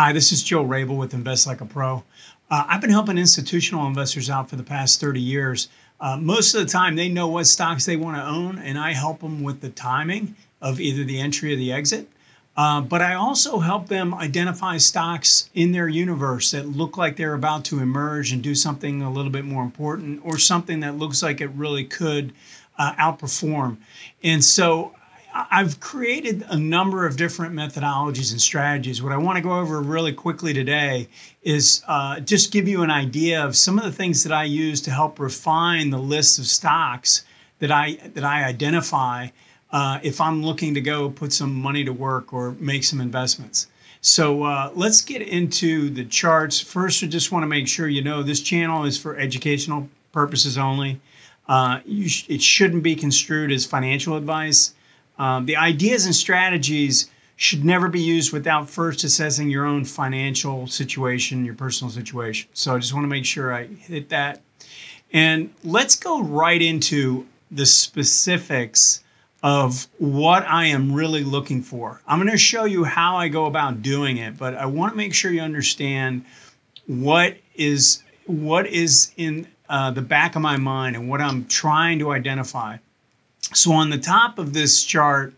Hi, this is Joe Rabil with Invest Like a Pro. Uh, I've been helping institutional investors out for the past 30 years. Uh, most of the time, they know what stocks they want to own, and I help them with the timing of either the entry or the exit. Uh, but I also help them identify stocks in their universe that look like they're about to emerge and do something a little bit more important or something that looks like it really could uh, outperform. And so I've created a number of different methodologies and strategies. What I want to go over really quickly today is uh, just give you an idea of some of the things that I use to help refine the list of stocks that I that I identify uh, if I'm looking to go put some money to work or make some investments. So uh, let's get into the charts. First, I just want to make sure you know this channel is for educational purposes only. Uh, sh it shouldn't be construed as financial advice. Um, the ideas and strategies should never be used without first assessing your own financial situation, your personal situation. So I just want to make sure I hit that. And let's go right into the specifics of what I am really looking for. I'm going to show you how I go about doing it, but I want to make sure you understand what is what is in uh, the back of my mind and what I'm trying to identify. So on the top of this chart,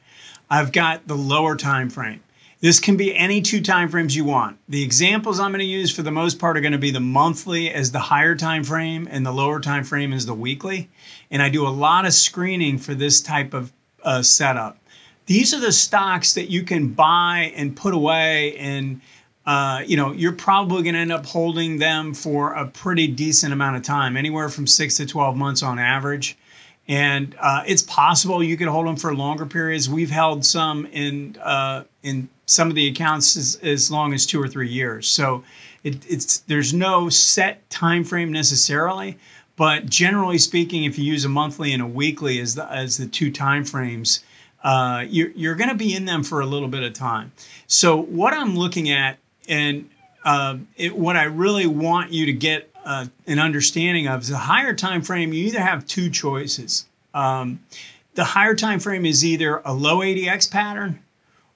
I've got the lower time frame. This can be any two time frames you want. The examples I'm going to use for the most part are going to be the monthly as the higher time frame and the lower time frame is the weekly. And I do a lot of screening for this type of uh, setup. These are the stocks that you can buy and put away and uh, you know, you're probably going to end up holding them for a pretty decent amount of time, anywhere from six to 12 months on average. And uh, it's possible you could hold them for longer periods. We've held some in uh, in some of the accounts as, as, long as two or three years. So it, it's there's no set time frame necessarily, but generally speaking, if you use a monthly and a weekly as the as the two time frames, uh, you're you're going to be in them for a little bit of time. So what I'm looking at and uh, it, what I really want you to get uh, an understanding of is a higher time frame. You either have two choices. Um, the higher time frame is either a low ADX pattern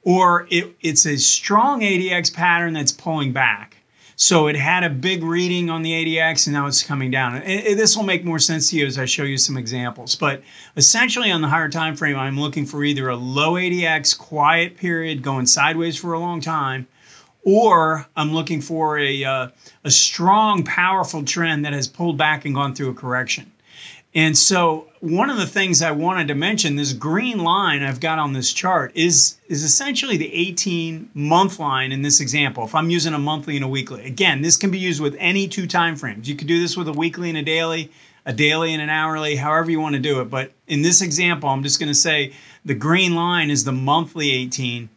or it, it's a strong ADX pattern that's pulling back. So it had a big reading on the ADX and now it's coming down. this will make more sense to you as I show you some examples. But essentially on the higher time frame, I'm looking for either a low ADX quiet period going sideways for a long time or I'm looking for a, uh, a strong, powerful trend that has pulled back and gone through a correction. And so one of the things I wanted to mention, this green line I've got on this chart is, is essentially the 18 month line in this example. If I'm using a monthly and a weekly, again, this can be used with any two time frames. You could do this with a weekly and a daily, a daily and an hourly, however you want to do it. But in this example, I'm just going to say the green line is the monthly 18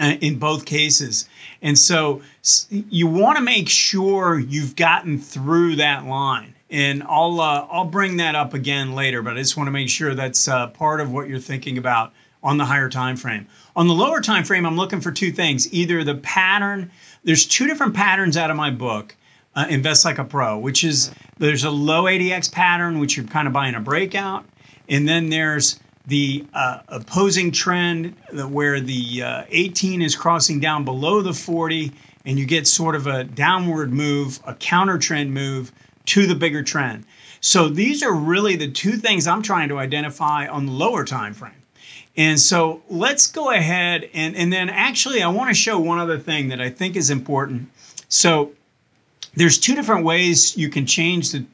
uh, in both cases. And so you want to make sure you've gotten through that line. And I'll uh, I'll bring that up again later, but I just want to make sure that's uh, part of what you're thinking about on the higher time frame. On the lower time frame, I'm looking for two things. Either the pattern, there's two different patterns out of my book, uh, Invest Like a Pro, which is there's a low ADX pattern, which you're kind of buying a breakout, and then there's the uh, opposing trend where the uh, 18 is crossing down below the 40 and you get sort of a downward move, a counter trend move to the bigger trend. So these are really the two things I'm trying to identify on the lower time frame. And so let's go ahead and, and then actually I want to show one other thing that I think is important. So there's two different ways you can change the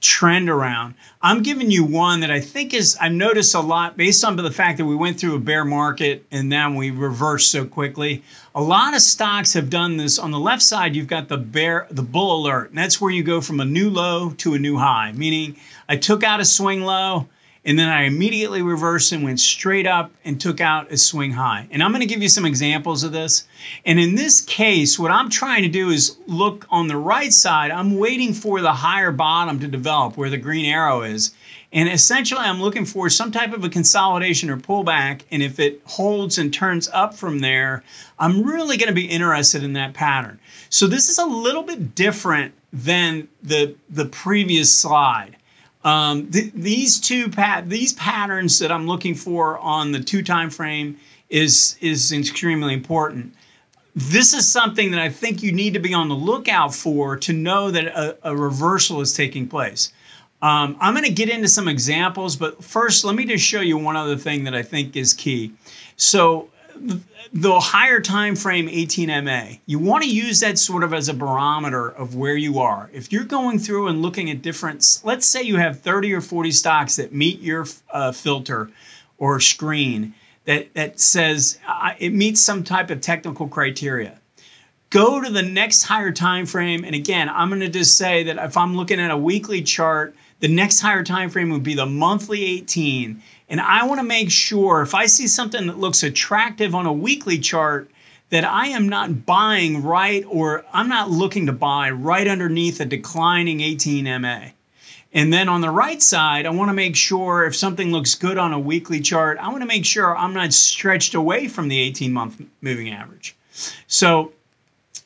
trend around. I'm giving you one that I think is, I've noticed a lot based on the fact that we went through a bear market and then we reversed so quickly. A lot of stocks have done this. On the left side, you've got the bear, the bull alert. And that's where you go from a new low to a new high, meaning I took out a swing low, and then I immediately reversed and went straight up and took out a swing high. And I'm going to give you some examples of this. And in this case, what I'm trying to do is look on the right side. I'm waiting for the higher bottom to develop where the green arrow is. And essentially, I'm looking for some type of a consolidation or pullback. And if it holds and turns up from there, I'm really going to be interested in that pattern. So this is a little bit different than the, the previous slide. Um, th these two pat these patterns that I'm looking for on the two time frame is is extremely important. this is something that I think you need to be on the lookout for to know that a, a reversal is taking place. Um, I'm going to get into some examples, but first, let me just show you one other thing that I think is key. So, the higher time frame 18MA, you want to use that sort of as a barometer of where you are. If you're going through and looking at different, let's say you have 30 or 40 stocks that meet your uh, filter or screen that, that says uh, it meets some type of technical criteria go to the next higher time frame and again i'm going to just say that if i'm looking at a weekly chart the next higher time frame would be the monthly 18. And I want to make sure if I see something that looks attractive on a weekly chart, that I am not buying right or I'm not looking to buy right underneath a declining 18 MA. And then on the right side, I want to make sure if something looks good on a weekly chart, I want to make sure I'm not stretched away from the 18 month moving average. So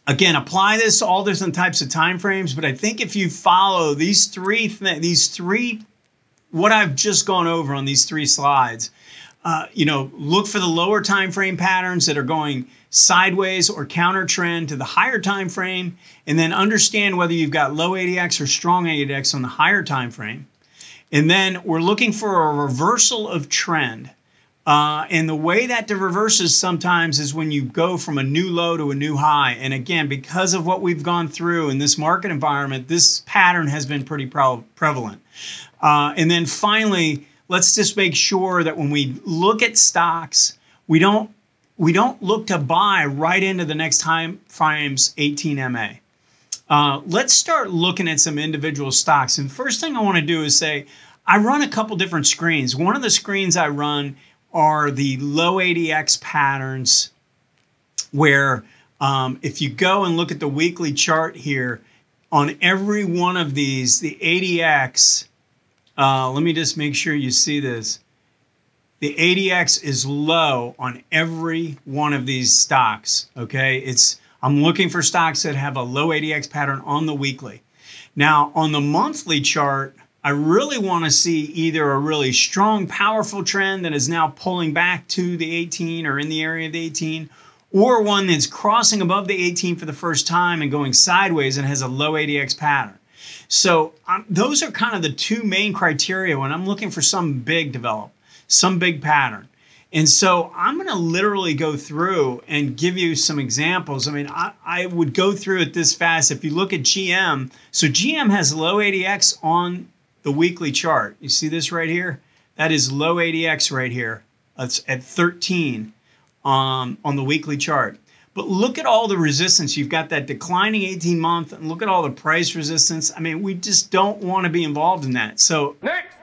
again apply this to all different types of time frames but i think if you follow these three th- these three what i've just gone over on these three slides uh, you know look for the lower time frame patterns that are going sideways or counter trend to the higher time frame and then understand whether you've got low adx or strong adx on the higher time frame. And then we're looking for a reversal of trend uh, and the way that reverses sometimes is when you go from a new low to a new high. And again, because of what we've gone through in this market environment, this pattern has been pretty pre- prevalent. Uh, and then finally, let's just make sure that when we look at stocks, we don't we don't look to buy right into the next time frames 18 MA. Uh, let's start looking at some individual stocks. And first thing I want to do is say, I run a couple different screens. One of the screens I run are the low ADX patterns where um, if you go and look at the weekly chart here, on every one of these, the ADX, uh, let me just make sure you see this. The ADX is low on every one of these stocks, okay? It's I'm looking for stocks that have a low ADX pattern on the weekly. Now, on the monthly chart, I really want to see either a really strong, powerful trend that is now pulling back to the 18 or in the area of the 18, or one that's crossing above the 18 for the first time and going sideways and has a low ADX pattern. So um, those are kind of the two main criteria when I'm looking for some big develop, some big pattern. And so I'm going to literally go through and give you some examples. I mean, I, I, would go through it this fast. If you look at GM, so GM has low ADX on the weekly chart. You see this right here? That is low ADX right here. It's at 13 um, on the weekly chart. But look at all the resistance. You've got that declining 18 month, and look at all the price resistance. I mean, we just don't want to be involved in that. So, next.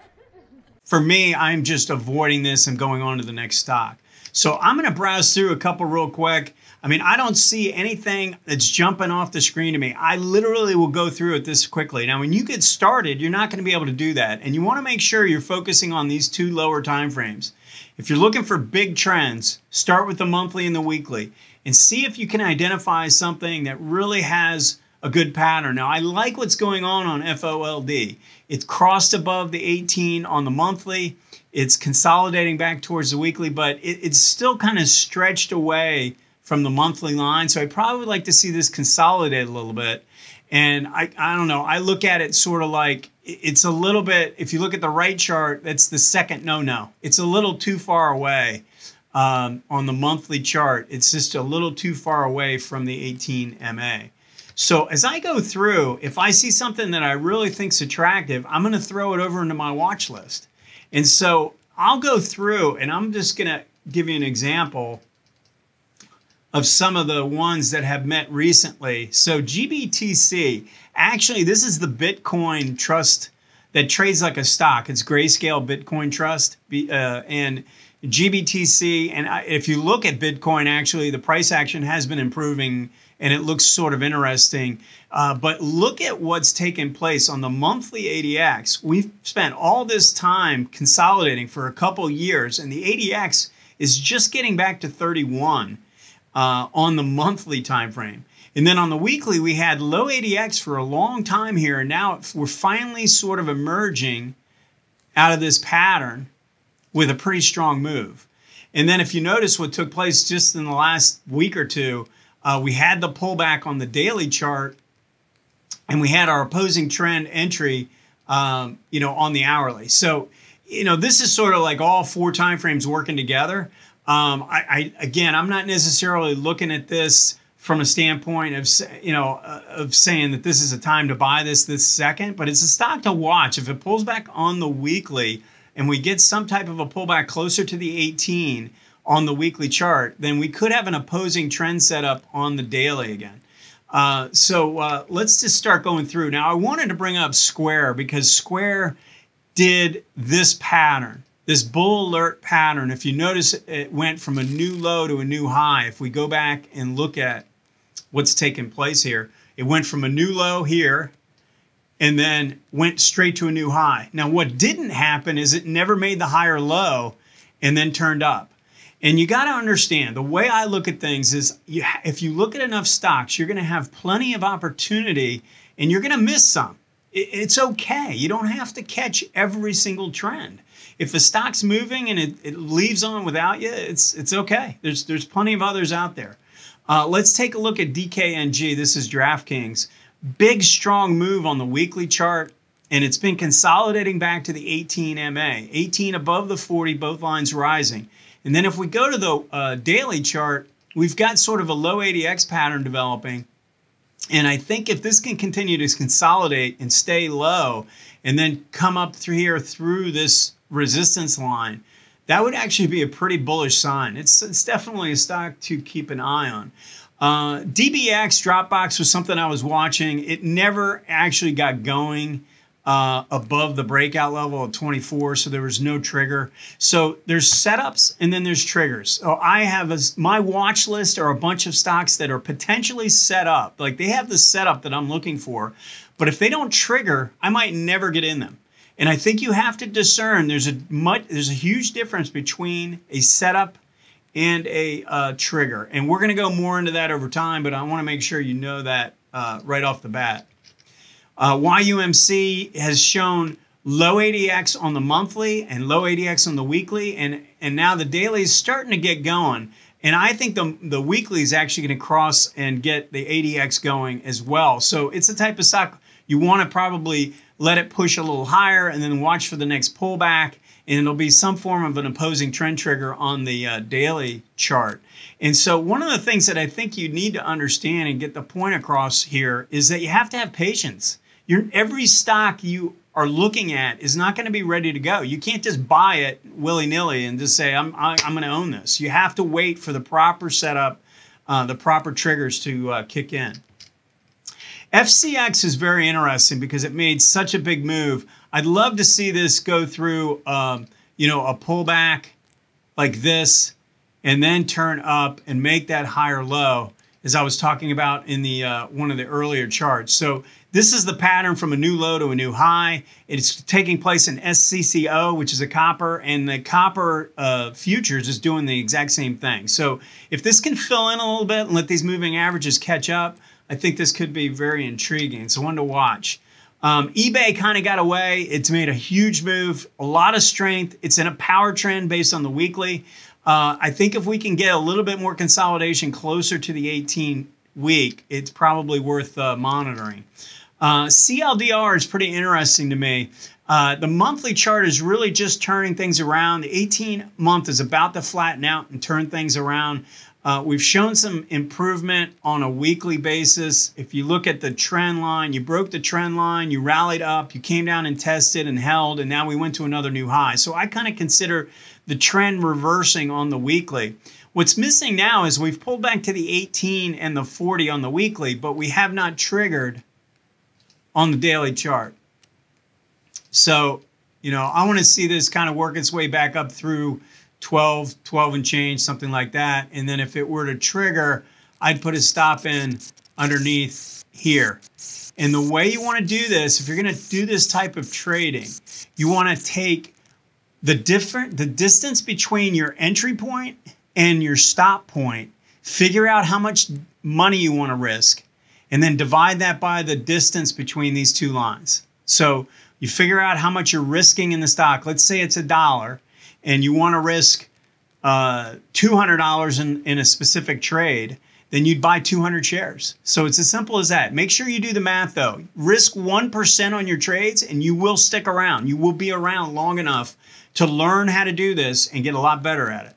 For me, I'm just avoiding this and going on to the next stock. So, I'm going to browse through a couple real quick. I mean, I don't see anything that's jumping off the screen to me. I literally will go through it this quickly. Now, when you get started, you're not going to be able to do that. And you want to make sure you're focusing on these two lower time frames. If you're looking for big trends, start with the monthly and the weekly and see if you can identify something that really has a good pattern. Now, I like what's going on on FOLD. It's crossed above the 18 on the monthly. It's consolidating back towards the weekly, but it, it's still kind of stretched away from the monthly line. So I probably like to see this consolidate a little bit. And I, I don't know, I look at it sort of like it's a little bit, if you look at the right chart, that's the second no no. It's a little too far away um, on the monthly chart. It's just a little too far away from the 18 MA. So as I go through, if I see something that I really think is attractive, I'm going to throw it over into my watch list. And so I'll go through and I'm just going to give you an example of some of the ones that have met recently. So GBTC, actually, this is the Bitcoin trust that trades like a stock. It's Grayscale Bitcoin Trust, uh, and GBTC. And if you look at Bitcoin, actually, the price action has been improving, and it looks sort of interesting. Uh, but look at what's taken place on the monthly ADX. We've spent all this time consolidating for a couple years, and the ADX is just getting back to 31 uh, on the monthly time frame. And then on the weekly, we had low ADX for a long time here, and now we're finally sort of emerging out of this pattern with a pretty strong move. And then if you notice what took place just in the last week or two, uh, we had the pullback on the daily chart, and we had our opposing trend entry, um, you know, on the hourly. So, you know, this is sort of like all four time frames working together. Um, I, I again, I'm not necessarily looking at this from a standpoint of you know uh, of saying that this is a time to buy this this second, but it's a stock to watch. If it pulls back on the weekly and we get some type of a pullback closer to the 18 on the weekly chart, then we could have an opposing trend set up on the daily again. Uh, so uh, let's just start going through. Now I wanted to bring up Square because Square did this pattern this bull alert pattern, if you notice, it went from a new low to a new high. If we go back and look at what's taking place here, it went from a new low here and then went straight to a new high. Now, what didn't happen is it never made the higher low and then turned up. And you got to understand the way I look at things is you, if you look at enough stocks, you're going to have plenty of opportunity and you're going to miss some. It, it's okay. You don't have to catch every single trend if the stock's moving and it, it leaves on without you, it's it's okay. There's there's plenty of others out there. Uh, let's take a look at DKNG. This is DraftKings. Big strong move on the weekly chart, and it's been consolidating back to the 18 MA. 18 above the 40, both lines rising. And then if we go to the uh, daily chart, we've got sort of a low ADX pattern developing. And I think if this can continue to consolidate and stay low and then come up through here through this resistance line, that would actually be a pretty bullish sign. It's, it's definitely a stock to keep an eye on. Uh, DBX Dropbox was something I was watching. It never actually got going uh, above the breakout level of 24, so there was no trigger. So there's setups and then there's triggers. So I have a, my watch list are a bunch of stocks that are potentially set up. Like they have the setup that I'm looking for, but if they don't trigger, I might never get in them. And I think you have to discern. There's a much, there's a huge difference between a setup and a uh, trigger, and we're going to go more into that over time. But I want to make sure you know that uh, right off the bat. Uh, YUMC has shown low ADX on the monthly and low ADX on the weekly, and and now the daily is starting to get going. And I think the the weekly is actually going to cross and get the ADX going as well. So it's a type of stock you want to probably let it push a little higher, and then watch for the next pullback. And it'll be some form of an opposing trend trigger on the uh, daily chart. And so, one of the things that I think you need to understand and get the point across here is that you have to have patience. Every stock you are looking at is not going to be ready to go. You can't just buy it willy nilly and just say, I'm, I, am i am going to own this. You have to wait for the proper setup, uh, the proper triggers to uh, kick in. FCX is very interesting because it made such a big move. I'd love to see this go through, um, you know, a pullback like this and then turn up and make that higher low as I was talking about in the uh, one of the earlier charts. So this is the pattern from a new low to a new high. It's taking place in SCCO, which is a copper, and the copper uh, futures is doing the exact same thing. So if this can fill in a little bit and let these moving averages catch up, I think this could be very intriguing. It's one to watch. Um, eBay kind of got away. It's made a huge move, a lot of strength. It's in a power trend based on the weekly. Uh, I think if we can get a little bit more consolidation closer to the 18 week, it's probably worth uh, monitoring. Uh, CLDR is pretty interesting to me. Uh, the monthly chart is really just turning things around. The 18 month is about to flatten out and turn things around. Uh, we've shown some improvement on a weekly basis. If you look at the trend line, you broke the trend line, you rallied up, you came down and tested and held, and now we went to another new high. So I kind of consider the trend reversing on the weekly. What's missing now is we've pulled back to the 18 and the 40 on the weekly, but we have not triggered on the daily chart. So, you know, I want to see this kind of work its way back up through 12, 12 and change, something like that. And then if it were to trigger, I'd put a stop in underneath here. And the way you want to do this, if you're going to do this type of trading, you want to take the different the distance between your entry point and your stop point, figure out how much money you want to risk, and then divide that by the distance between these two lines. So you figure out how much you're risking in the stock. Let's say it's a dollar and you want to risk uh, $200 in, in a specific trade, then you'd buy 200 shares. So it's as simple as that. Make sure you do the math though. Risk 1% on your trades and you will stick around. You will be around long enough to learn how to do this and get a lot better at it.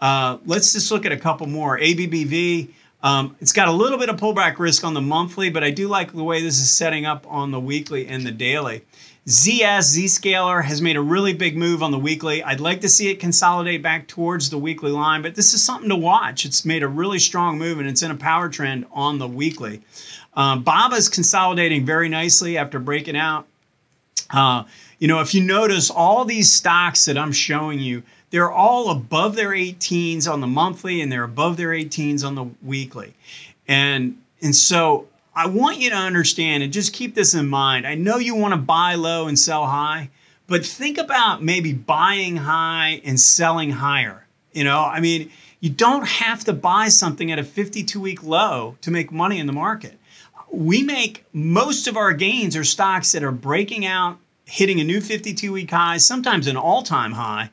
Uh, let's just look at a couple more. ABBV, um, it's got a little bit of pullback risk on the monthly, but I do like the way this is setting up on the weekly and the daily. ZS, Zscaler, has made a really big move on the weekly. I'd like to see it consolidate back towards the weekly line, but this is something to watch. It's made a really strong move and it's in a power trend on the weekly. Um, BABA is consolidating very nicely after breaking out. Uh, you know, if you notice all these stocks that I'm showing you, they're all above their 18s on the monthly and they're above their 18s on the weekly. And and so I want you to understand and just keep this in mind. I know you want to buy low and sell high, but think about maybe buying high and selling higher. You know, I mean, you don't have to buy something at a 52 week low to make money in the market. We make most of our gains are stocks that are breaking out, hitting a new 52 week high, sometimes an all time high,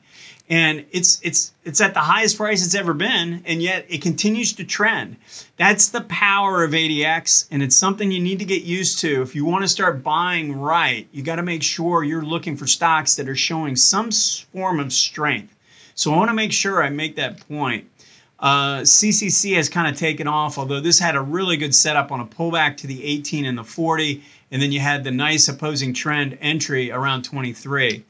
and it's it's it's at the highest price it's ever been and yet it continues to trend. That's the power of adx and it's something you need to get used to. If you want to start buying right you got to make sure you're looking for stocks that are showing some form of strength. So i want to make sure i make that point. Uh, ccc has kind of taken off although this had a really good setup on a pullback to the 18 and the 40 and then you had the nice opposing trend entry around 23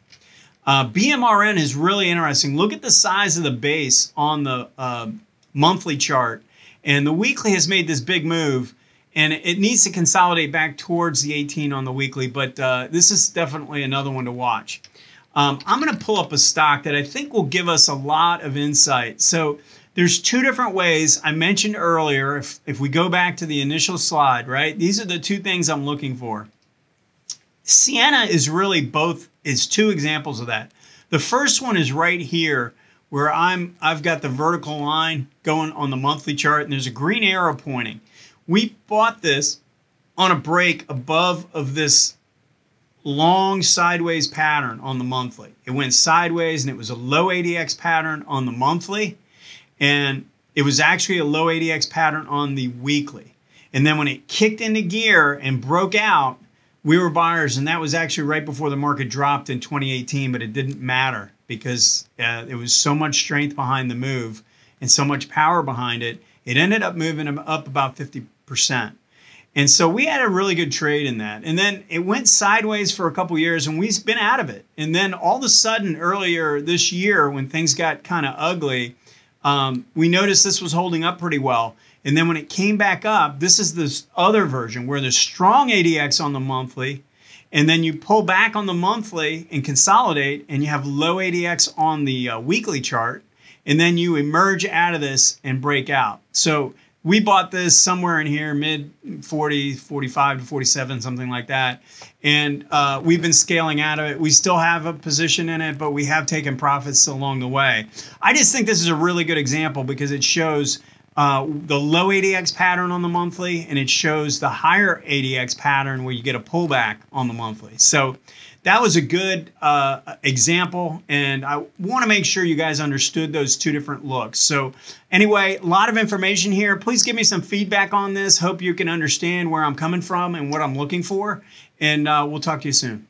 uh, BMRN is really interesting. Look at the size of the base on the uh, monthly chart. And the weekly has made this big move. And it needs to consolidate back towards the 18 on the weekly. But uh, this is definitely another one to watch. Um, I'm going to pull up a stock that I think will give us a lot of insight. So there's two different ways. I mentioned earlier, if, if we go back to the initial slide, right? These are the two things I'm looking for. Ciena is really both is two examples of that. The first one is right here where I'm I've got the vertical line going on the monthly chart and there's a green arrow pointing. We bought this on a break above of this long sideways pattern on the monthly. It went sideways and it was a low ADX pattern on the monthly and it was actually a low ADX pattern on the weekly. And then when it kicked into gear and broke out, we were buyers, and that was actually right before the market dropped in 2018, but it didn't matter because uh, was so much strength behind the move and so much power behind it. It ended up moving up about 50%. And so we had a really good trade in that. And then it went sideways for a couple years and we've been out of it. And then all of a sudden, earlier this year, when things got kind of ugly, um, we noticed this was holding up pretty well. And then when it came back up, this is this other version where there's strong ADX on the monthly, and then you pull back on the monthly and consolidate, and you have low ADX on the uh, weekly chart, and then you emerge out of this and break out. So we bought this somewhere in here, mid 40, 45 to 47, something like that. And uh, we've been scaling out of it. We still have a position in it, but we have taken profits along the way. I just think this is a really good example because it shows uh, the low ADX pattern on the monthly, and it shows the higher ADX pattern where you get a pullback on the monthly. So that was a good uh, example, and I want to make sure you guys understood those two different looks. So anyway, a lot of information here. Please give me some feedback on this. Hope you can understand where I'm coming from and what I'm looking for, and uh, we'll talk to you soon.